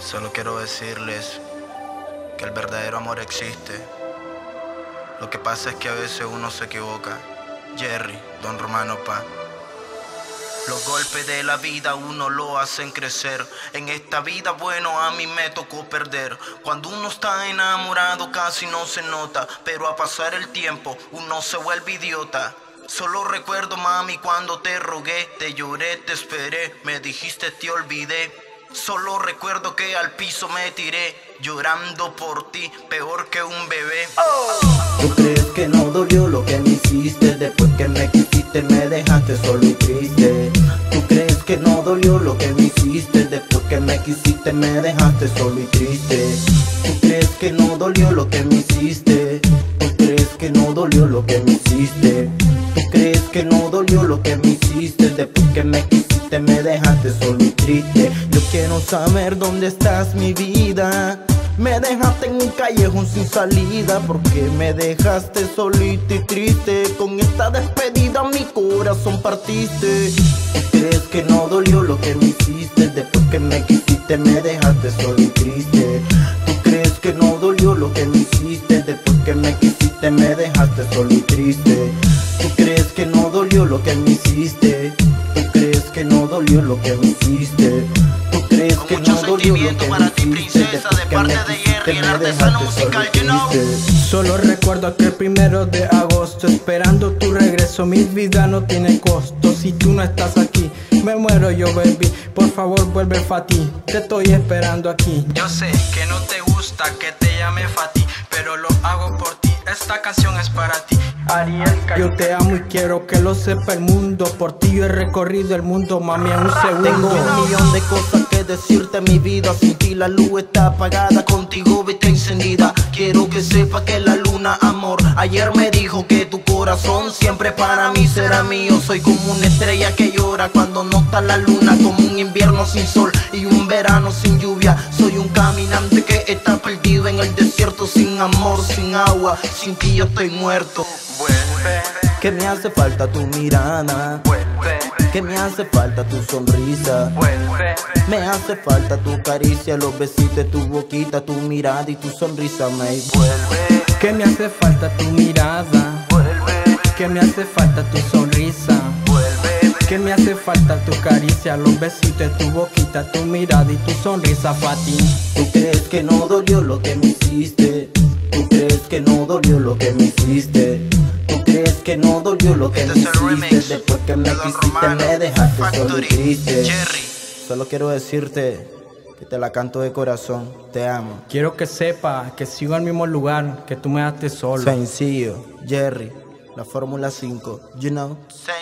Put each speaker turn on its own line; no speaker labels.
Solo quiero decirles que el verdadero amor existe. Lo que pasa es que a veces uno se equivoca. Jerry, Don Romano Pa. Los golpes de la vida uno lo hacen crecer. En esta vida, bueno, a mí me tocó perder. Cuando uno está enamorado casi no se nota, pero a pasar el tiempo uno se vuelve idiota. Solo recuerdo, mami, cuando te rogué, te lloré, te esperé, me dijiste te olvidé. Solo recuerdo que al piso me tiré, llorando por ti, peor que un bebé.
¿Tú crees que no dolió lo que me hiciste? Después que me quisiste me dejaste solo y triste. ¿Tú crees que no dolió lo que me hiciste? Después que me quisiste me dejaste solo y triste. ¿Tú crees que no dolió lo que me hiciste? ¿Tú crees que no dolió lo que me hiciste? Lo que me hiciste? Después que me quisiste me dejaste solo y triste. Yo quiero saber dónde estás mi vida. Me dejaste en un callejón sin salida porque me dejaste solito y triste. Con esta despedida mi corazón partiste. ¿Tú crees que no dolió lo que me hiciste? Después que me quisiste me dejaste solo y triste. ¿Tú crees que no dolió lo que me hiciste? Después que me quisiste me dejaste solo y triste. Lo que me hiciste? ¿Tú crees que no dolió lo que me hiciste? ¿Tú crees
Con
que
mucho
no dolió lo que
para
me
ti,
hiciste?
princesa, de
que
parte
me
de Jerry, el artesano musical, you know.
Solo recuerdo aquel primero de agosto Esperando tu regreso, mi vida no tiene costo Si tú no estás aquí, me muero yo baby Por favor vuelve Fati, te estoy esperando aquí Yo sé que no te gusta que te llame Fati Pero lo hago por ti, esta canción es para ti yo te amo y quiero que lo sepa el mundo. Por ti yo he recorrido el mundo, mami, en un segundo.
Tengo un millón de cosas que decirte mi vida. Sin ti la luz está apagada Contigo vete encendida. Quiero que sepa que la luna amor Ayer me dijo que tu corazón Siempre para mí será mío. Soy como una estrella que llora Cuando no está la luna Como un invierno sin sol Y un verano sin lluvia. Soy un Sin amor, sin agua Sin ti yo estoy muerto.
Vuelve,
Que me hace falta tu mirada
vuelve,
Que me hace falta tu sonrisa
vuelve.
Me hace falta tu caricia, los besitos, tu boquita, tu mirada y tu sonrisa, me
Vuelve,
Que me hace falta tu mirada
vuelve,
Que me hace falta tu sonrisa
vuelve.
Que me hace falta tu caricia, los besitos, tu boquita, tu mirada y tu sonrisa, Fati.
¿Tú crees que no dolió lo que me hiciste? ¿Tú crees que no dolió lo que me hiciste? ¿Tú crees que no dolió lo que
Este
me hiciste? Después que me quisiste
Romano,
me dejaste solo triste
Jerry.
Solo quiero decirte que te la canto de corazón, te amo
Quiero que sepa que sigo al mismo lugar, que tú me dejaste solo.
Sencillo, Jerry, la Fórmula 5, you know
Same.